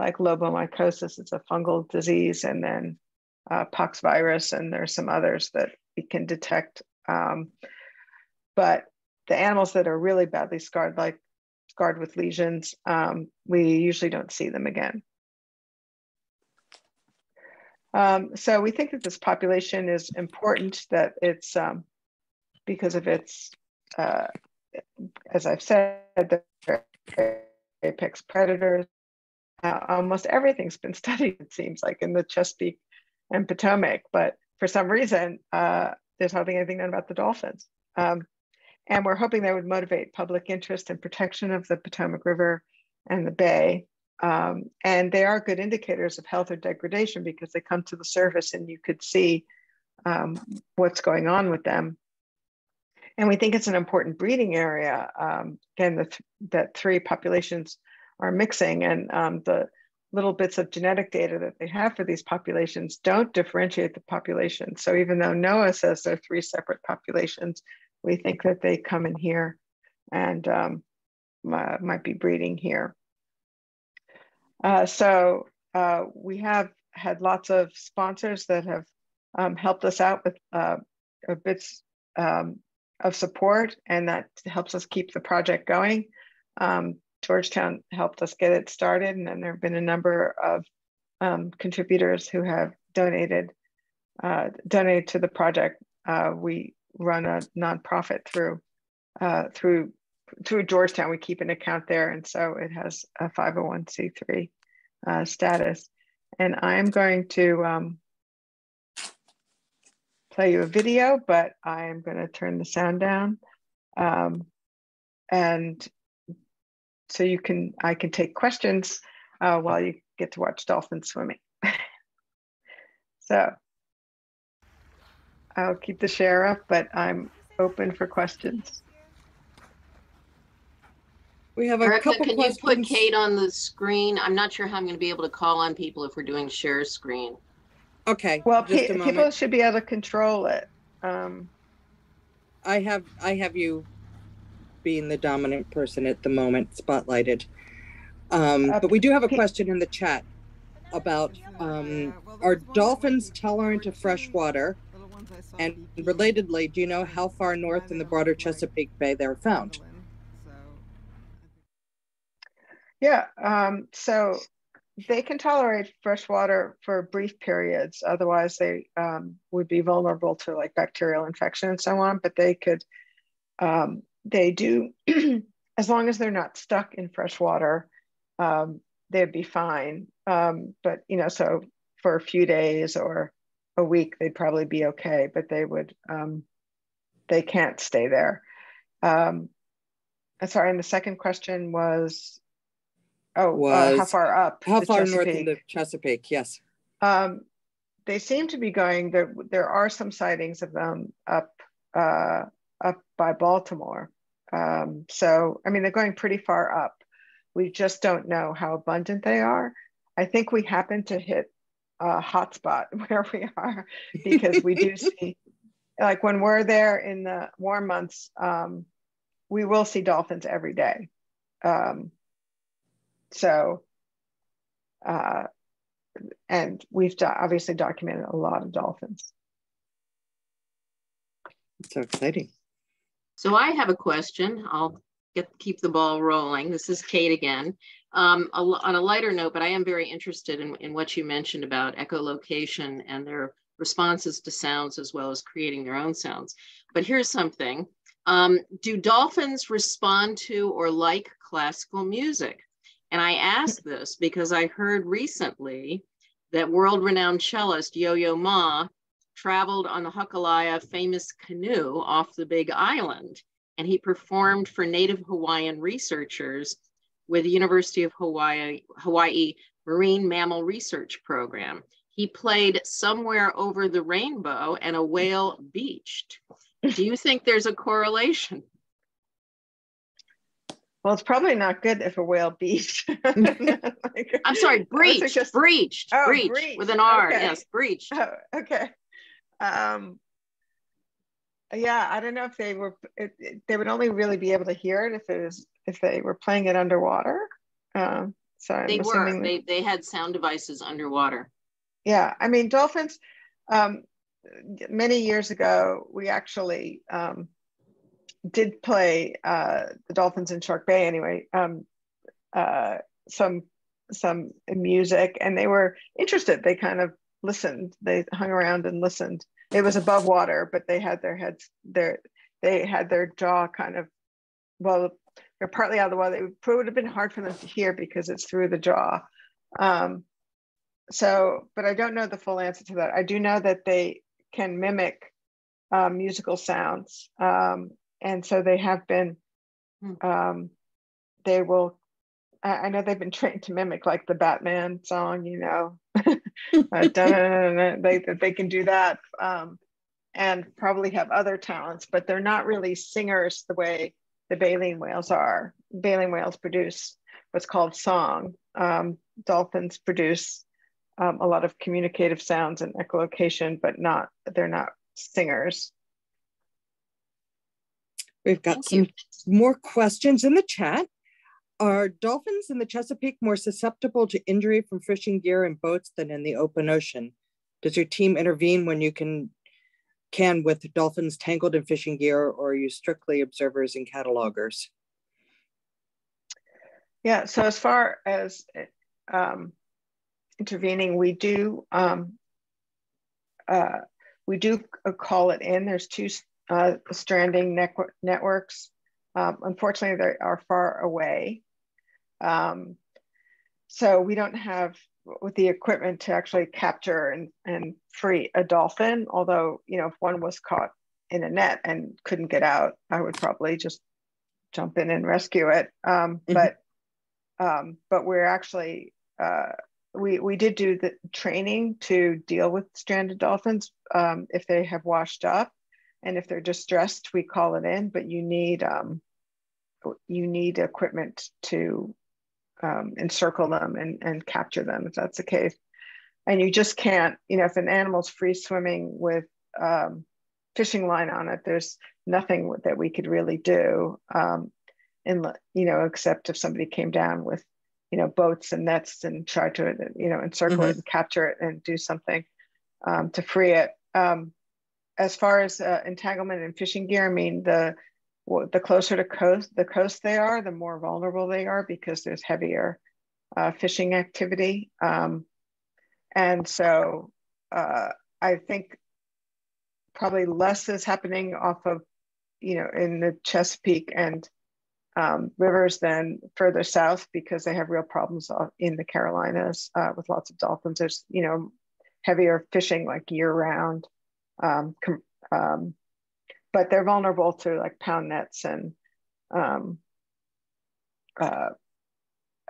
like lobomycosis, it's a fungal disease, and then uh, pox virus, and there's some others that we can detect. Um, but the animals that are really badly scarred, like scarred with lesions, um, we usually don't see them again. Um, so we think that this population is important, that it's um, because of its, uh, as I've said, the apex predators, uh, almost everything's been studied, it seems like, in the Chesapeake and Potomac. But for some reason, uh, there's hardly anything known about the dolphins. Um, and we're hoping that would motivate public interest and protection of the Potomac River and the Bay. Um, and they are good indicators of health or degradation because they come to the surface and you could see um, what's going on with them. And we think it's an important breeding area. Um, again, the th that three populations are mixing and um, the little bits of genetic data that they have for these populations don't differentiate the population. So even though NOAA says they're three separate populations, we think that they come in here and um, might be breeding here. Uh, so uh, we have had lots of sponsors that have um, helped us out with uh, bits um, of support and that helps us keep the project going. Um, Georgetown helped us get it started and then there have been a number of um, contributors who have donated uh, donated to the project. Uh, we run a nonprofit through uh, through through Georgetown. We keep an account there, and so it has a 501c3 uh, status. And I'm going to um, play you a video, but I am going to turn the sound down, um, and so you can I can take questions uh, while you get to watch dolphins swimming. so I'll keep the share up, but I'm open for questions. We have a Erica, couple can you put Kate on the screen? I'm not sure how I'm going to be able to call on people if we're doing share screen. Okay. Well, just pe a people should be able to control it. Um, I have I have you being the dominant person at the moment, spotlighted. Um, but we do have a question in the chat about um, are dolphins tolerant of fresh water? And relatedly, do you know how far north in the broader Chesapeake Bay they're found? yeah, um, so they can tolerate fresh water for brief periods. Otherwise, they um, would be vulnerable to like bacterial infection and so on. But they could, um, they do, as long as they're not stuck in fresh water, um, they'd be fine. Um, but you know, so for a few days or a week, they'd probably be okay. But they would, um, they can't stay there. Um, uh, sorry, and the second question was, oh, uh, how far up? How far north Chesapeake? in the Chesapeake? Yes. Um, they seem to be going. There, there are some sightings of them up, uh, up by Baltimore. Um, so, I mean, they're going pretty far up. We just don't know how abundant they are. I think we happen to hit a hotspot where we are because we do see, like when we're there in the warm months, um, we will see dolphins every day. Um, so, uh, and we've do- obviously documented a lot of dolphins. It's So exciting. So I have a question. I'll get keep the ball rolling. This is Kate again. Um, a, on a lighter note, but I am very interested in, in what you mentioned about echolocation and their responses to sounds as well as creating their own sounds. But here's something. Um, do dolphins respond to or like classical music? And I ask this because I heard recently that world-renowned cellist Yo-Yo Ma traveled on the Hōkūleʻa famous canoe off the Big Island, and he performed for Native Hawaiian researchers with the University of Hawaii, Hawaii Marine Mammal Research Program. He played Somewhere Over the Rainbow and a whale beached. Do you think there's a correlation? Well, it's probably not good if a whale beached. Like- I'm sorry, breached, just- breached, Oh, breached, breached, with an R. okay. Yes, breached. Oh, okay. Um, yeah, I don't know if they were. It, it- they would only really be able to hear it if it was if they were playing it underwater. Um, so I'm They were. They they had sound devices underwater. yeah, I mean dolphins. Um, many years ago, we actually um, did play uh, the dolphins in Shark Bay. Anyway, um, uh, some some music, and they were interested. They kind of listened. They hung around and listened. It was above water, but they had their heads their they had their jaw kind of well. They're partly out of the water. It would, have been hard for them to hear because it's through the jaw. Um, so, but I don't know the full answer to that. I do know that they can mimic uh, musical sounds, um, and so they have been. Hmm. Um, they will. I, I know they've been trained to mimic like the Batman song, you know. Uh, they they can do that. Um, and probably have other talents, but they're not really singers the way the baleen whales are. Baleen whales produce what's called song. Um, dolphins produce um, a lot of communicative sounds and echolocation, but not they're not singers. We've got Thank some you. more questions in the chat. Are dolphins in the Chesapeake more susceptible to injury from fishing gear and boats than in the open ocean? Does your team intervene when you can can with dolphins tangled in fishing gear, or are you strictly observers and catalogers? Yeah, so as far as um, intervening, we do um, uh, we do call it in. There's two uh, stranding networks. Um, unfortunately, they are far away. Um, so we don't have with the equipment to actually capture and, and free a dolphin. Although, you know, if one was caught in a net and couldn't get out, I would probably just jump in and rescue it. Um, mm-hmm. But um, but we're actually uh, we we did do the training to deal with stranded dolphins um, if they have washed up, and if they're distressed, we call it in. But you need um, you need equipment to um, encircle them and, and capture them if that's the case. And you just can't, you know, if an animal's free swimming with um, fishing line on it, there's nothing that we could really do, um, in, you know, except if somebody came down with, you know, boats and nets and tried to, you know, encircle mm-hmm. it and capture it and do something um, to free it. Um, as far as uh, entanglement and fishing gear, I mean, the the closer to coast the coast they are, the more vulnerable they are because there's heavier uh, fishing activity. Um, and so uh, I think probably less is happening off of, you know, in the Chesapeake and um, rivers than further south because they have real problems in the Carolinas uh, with lots of dolphins. There's, you know, heavier fishing like year round. Um, um, but they're vulnerable to like pound nets and um, uh,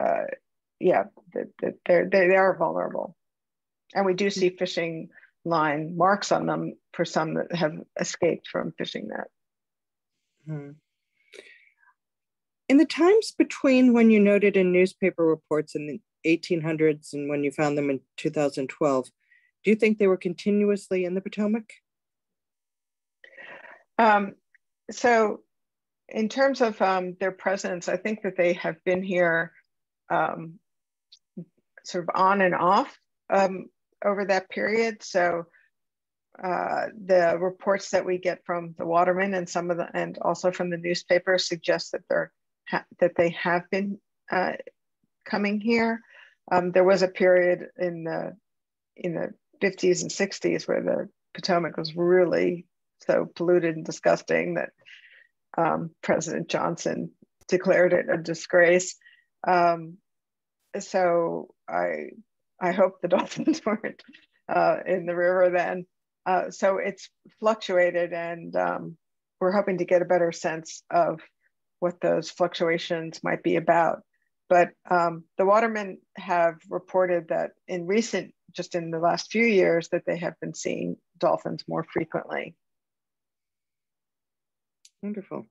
uh, yeah, they're, they they are vulnerable. And we do see fishing line marks on them for some that have escaped from fishing net. Hmm. In the times between when you noted in newspaper reports in the 1800s and when you found them in 2012, do you think they were continuously in the Potomac? Um, so, in terms of um, their presence, I think that they have been here um, sort of on and off um, over that period. So, uh, the reports that we get from the watermen and some of the and also from the newspaper suggest that they're that they have been uh, coming here. Um, there was a period in the in the 50s and 60s where the Potomac was really so polluted and disgusting that um, President Johnson declared it a disgrace. Um, so I I hope the dolphins weren't uh, in the river then. Uh, so it's fluctuated, and um, we're hoping to get a better sense of what those fluctuations might be about. But um, the watermen have reported that in recent, just in the last few years, that they have been seeing dolphins more frequently. Wonderful.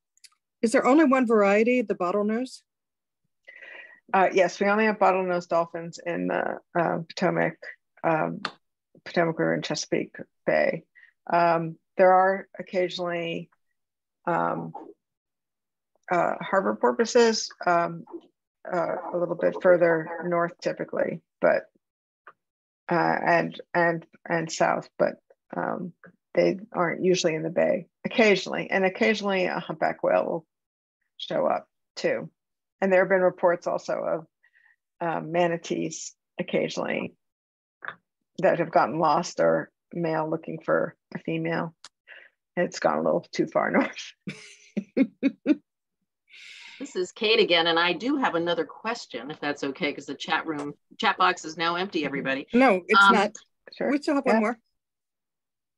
Is there only one variety, the bottlenose? Uh, yes, we only have bottlenose dolphins in the uh, Potomac, um, Potomac River and Chesapeake Bay. Um, there are occasionally um, uh, harbor porpoises um, uh, a little bit further north, typically, but uh, and and and south, but um, they aren't usually in the bay occasionally and occasionally a humpback whale will show up too. And there have been reports also of um, manatees occasionally that have gotten lost or male looking for a female. It's gone a little too far north. This is kate again and i do have another question if that's okay because the chat room chat box is now empty everybody. No it's um, not. Sure. we still have yeah. one more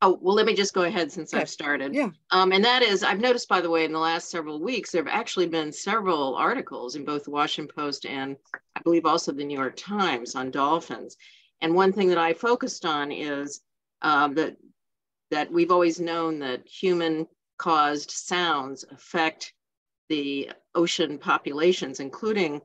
Oh, well, let me just go ahead since. I've started. Yeah. Um, and that is, I've noticed, by the way, in the last several weeks, there have actually been several articles in both the Washington Post and I believe also the New York Times on dolphins. And one thing that I focused on is um, that that we've always known that human caused sounds affect the ocean populations, including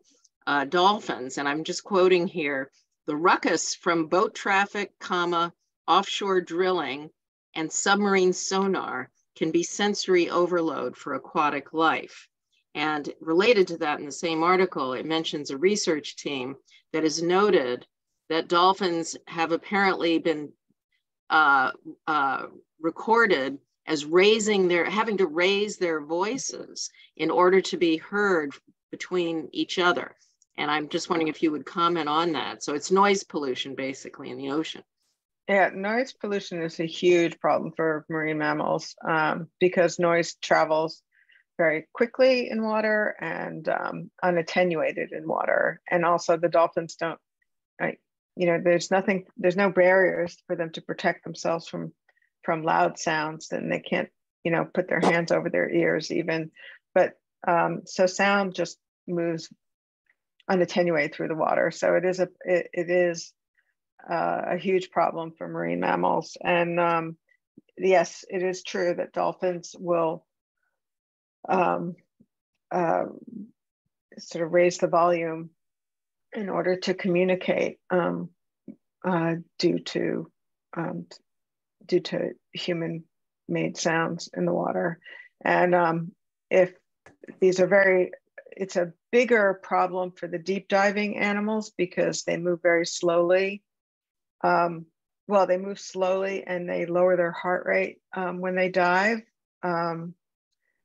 uh, dolphins. And I'm just quoting here, the ruckus from boat traffic, comma, offshore drilling and submarine sonar can be sensory overload for aquatic life. And related to that in the same article, it mentions a research team that has noted that dolphins have apparently been uh, uh, recorded as raising their, having to raise their voices in order to be heard between each other. And I'm just wondering if you would comment on that. So it's noise pollution basically in the ocean. Yeah, noise pollution is a huge problem for marine mammals um, because noise travels very quickly in water and um, unattenuated in water. And also the dolphins don't, you know, there's nothing, there's no barriers for them to protect themselves from from loud sounds and they can't, you know, put their hands over their ears even. But um, so sound just moves unattenuated through the water. So it is a, it, it is uh, a huge problem for marine mammals. And um, yes, it is true that dolphins will um, uh, sort of raise the volume in order to communicate um, uh, due to um, due to human made sounds in the water. And um, if these are very, it's a bigger problem for the deep diving animals because they move very slowly um, well, they move slowly and they lower their heart rate um, when they dive. Um,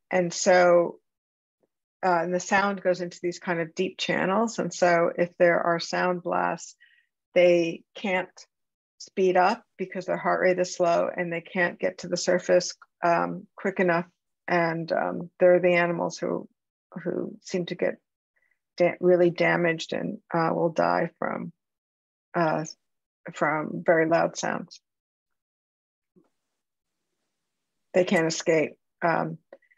and so uh, and the sound goes into these kind of deep channels. And so if there are sound blasts, they can't speed up because their heart rate is slow and they can't get to the surface um, quick enough. And um, they're the animals who, who seem to get da really damaged and uh, will die from uh, from very loud sounds. They can't escape. Um,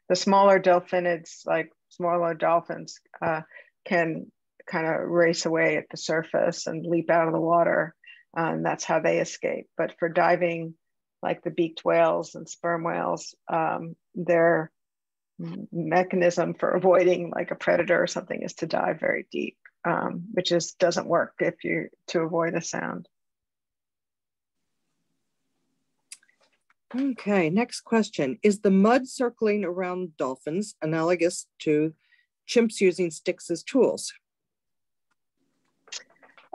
the smaller delphinids, like smaller dolphins, uh, can kind of race away at the surface and leap out of the water. and that's how they escape. But for diving, like the beaked whales and sperm whales, um, their mechanism for avoiding like a predator or something is to dive very deep, um, which is doesn't work if you to avoid a sound. Okay, next question. Is the mud circling around dolphins analogous to chimps using sticks as tools?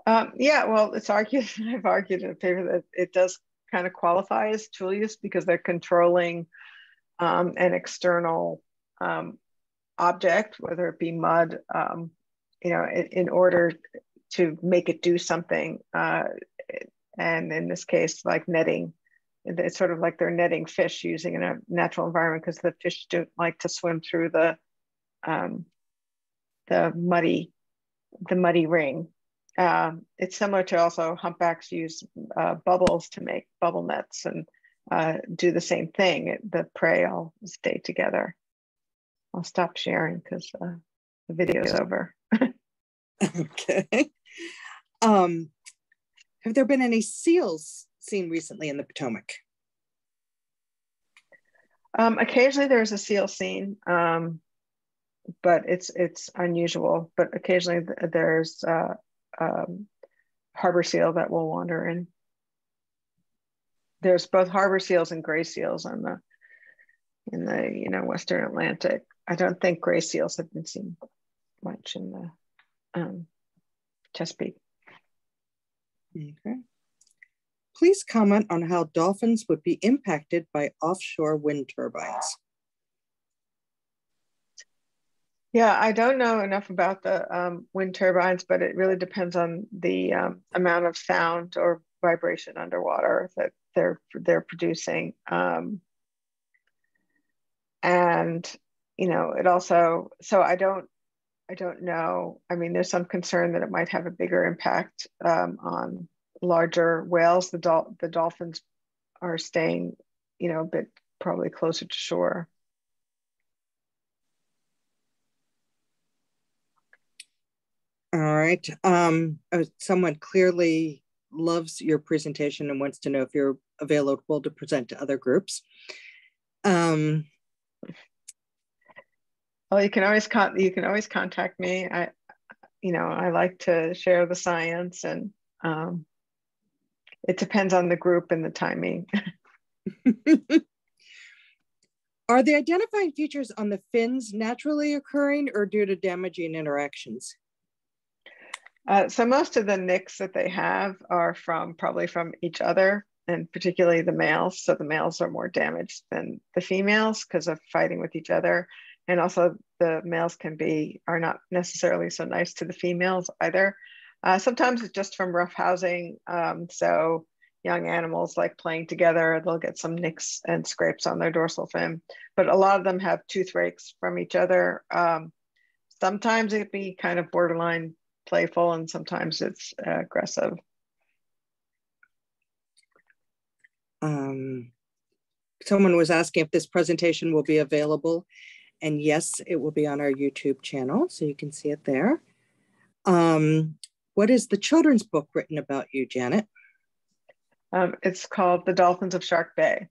Um, yeah, well, it's argued, I've argued in favor that it does kind of qualify as tool use because they're controlling um, an external um, object, whether it be mud, um, you know, in, in, order to make it do something. Uh, and in this case, like netting it's sort of like they're netting fish using in a natural environment because the fish don't like to swim through the um, the muddy the muddy ring. Um, it's similar to also humpbacks use uh, bubbles to make bubble nets and uh, do the same thing. The prey all stay together. I'll stop sharing because uh, the is over. okay. Um, have there been any seals seen recently in the Potomac? Um, occasionally there's a seal seen, um, but it's it's unusual. But occasionally there's uh, um, harbor seal that will wander in. There's both harbor seals and gray seals on the in the you know Western Atlantic. I don't think gray seals have been seen much in the um, Chesapeake. Okay. Please comment on how dolphins would be impacted by offshore wind turbines. Yeah, I don't know enough about the um, wind turbines, but it really depends on the um, amount of sound or vibration underwater that they're they're producing. Um, and you know, it also so I don't I don't know. I mean, there's some concern that it might have a bigger impact um, on larger whales. The, dol- the dolphins are staying, you know, a bit probably closer to shore. All right. Um, uh, someone clearly loves your presentation and wants to know if you're available to present to other groups. Um, well, you can always con- you can always contact me. I, you know, I like to share the science, and um, it depends on the group and the timing. Are the identifying features on the fins naturally occurring or due to damaging interactions? Uh, so most of the nicks that they have are from probably from each other and particularly the males. So the males are more damaged than the females because of fighting with each other. And also the males can be, are not necessarily so nice to the females either. Uh, sometimes it's just from rough housing. Um, so young animals like playing together, they'll get some nicks and scrapes on their dorsal fin. But a lot of them have tooth rakes from each other. Um, sometimes it be kind of borderline playful and sometimes it's uh, aggressive. Um, someone was asking if this presentation will be available. And yes, it will be on our YouTube channel, so you can see it there. Um, what is the children's book written about you, Janet? Um, it's called The Dolphins of Shark Bay.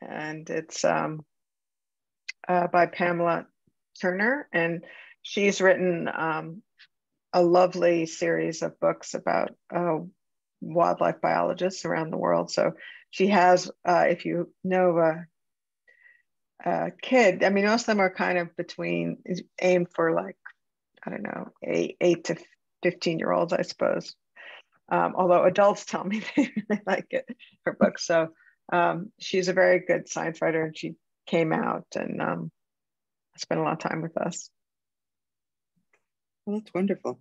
And it's um, uh, by Pamela Turner. And she's written um, a lovely series of books about uh, wildlife biologists around the world. So she has, uh, if you know a, a, kid, I mean, most of them are kind of between, aimed for like, I don't know, eight, eight to 15 year olds, I suppose um, although adults tell me they really like it, her book. So um, she's a very good science writer and she came out and um, spent a lot of time with us. Well, that's wonderful.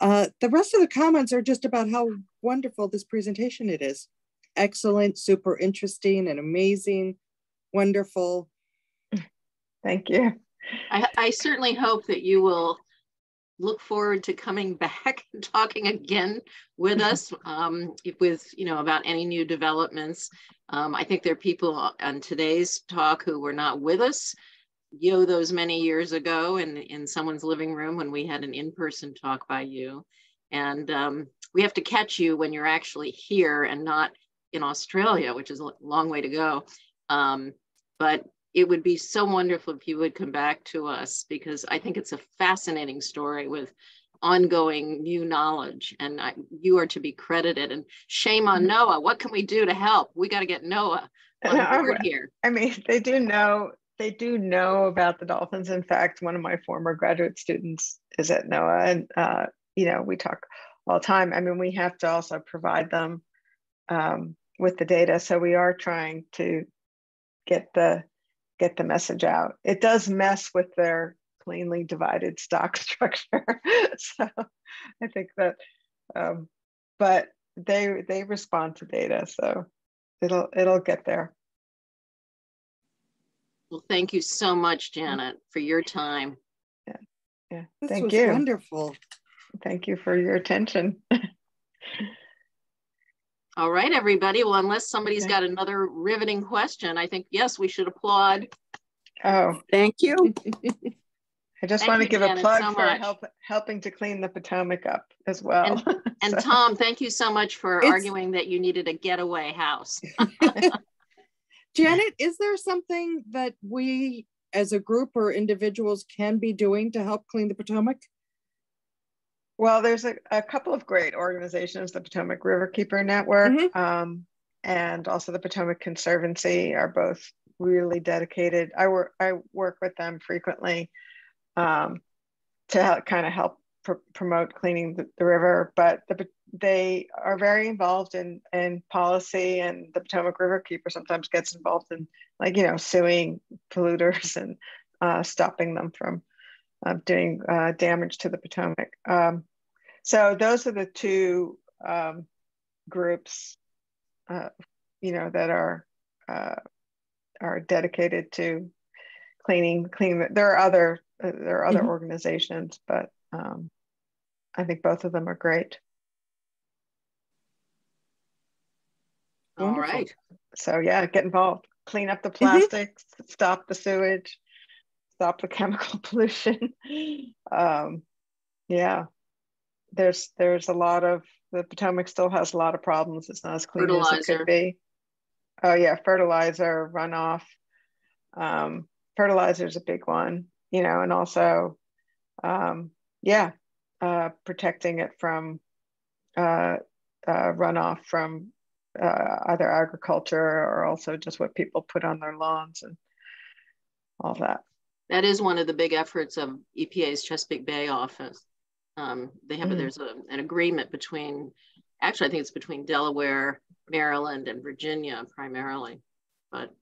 Uh, the rest of the comments are just about how wonderful this presentation it is. Excellent, super interesting and amazing, wonderful. Thank you. I, I certainly hope that you will look forward to coming back and talking again with us um, with you know about any new developments. Um, I think there are people on today's talk who were not with us, you know, those many years ago in, in someone's living room when we had an in-person talk by you. And um, we have to catch you when you're actually here and not in Australia, which is a long way to go. Um, but it would be so wonderful if you would come back to us because I think it's a fascinating story with ongoing new knowledge and I, you are to be credited and shame on mm-hmm. NOAA. What can we do to help? We got to get NOAA on board here. I mean, they do know they do know about the dolphins. In fact, one of my former graduate students is at NOAA and uh, you know, we talk all the time. I mean, we have to also provide them um, with the data. So we are trying to get the get the message out. It does mess with their cleanly divided stock structure. so I think that, um, but they they respond to data, so it'll it'll get there. Well, thank you so much, Janet, for your time. Yeah, yeah. This thank you. Wonderful. Thank you for your attention. All right, everybody. Well, unless somebody's okay. got another riveting question, I think, yes, we should applaud. Oh, thank you. I just thank want to give Janet, a plug so for help, helping to clean the Potomac up as well. And, and so. Tom, thank you so much for it's, arguing that you needed a getaway house. Janet, is there something that we as a group or individuals can be doing to help clean the Potomac? Well, there's a, a couple of great organizations, the Potomac Riverkeeper Network mm-hmm. um, and also the Potomac Conservancy are both really dedicated. I work I work with them frequently um, to help, kind of help pr- promote cleaning the, the, river, but the, they are very involved in in policy, and the Potomac Riverkeeper sometimes gets involved in like you know suing polluters and uh, stopping them from of doing uh, damage to the Potomac. Um, so those are the two um, groups, uh, you know, that are uh, are dedicated to cleaning. Cleaning. There are other uh, there are other mm-hmm. organizations, but um, I think both of them are great. All Wonderful. right. So yeah, get involved. Clean up the mm-hmm. plastics. Mm-hmm. Stop the sewage stop the chemical pollution. um, yeah, there's there's a lot of the Potomac still has a lot of problems. It's not as clean as it could be. Oh yeah, fertilizer runoff. Um, fertilizer is a big one, you know, and also, um, yeah, uh, protecting it from uh, uh, runoff from uh, either agriculture or also just what people put on their lawns and all that. That is one of the big efforts of EPA's Chesapeake Bay office. Um, they have, Mm. there's a, an agreement between, actually, I think it's between Delaware, Maryland, and Virginia primarily. But,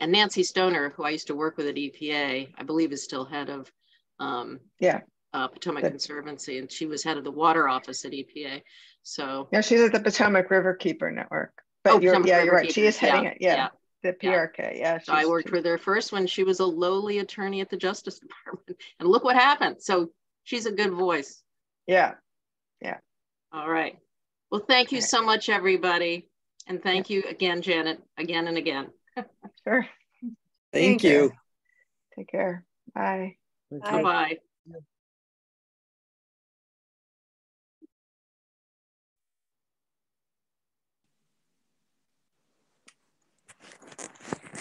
and- Nancy Stoner, who I used to work with at EPA, I believe is still head of um, Yeah. uh, Potomac Good. Conservancy, and she was head of the water office at EPA. So, Yeah, she's at the Potomac River Keeper Network. But Oh, you're, Potomac yeah, River you're right. She is heading yeah, it. Yeah, yeah. The Yeah. PRK. Yeah. So I she's- worked with her first when she was a lowly attorney at the Justice Department, and look what happened. So she's a good voice. Yeah. Yeah. All right. Well, thank you Okay. so much, everybody. And thank you again, Janet, again and again. Sure. Thank Thank you. you. Take care. Bye. Okay. Bye-bye.